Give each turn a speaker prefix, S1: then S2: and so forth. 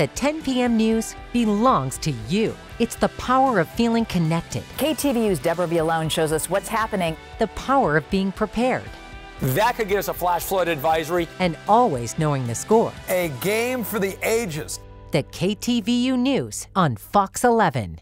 S1: The 10 p.m. news belongs to you. It's the power of feeling connected,
S2: KTVU's Deborah Villalon shows us what's happening.
S1: the power of being prepared,
S3: That could get us a flash flood advisory.
S1: and always knowing the score.
S4: A game for the ages.
S1: The KTVU News on Fox 11.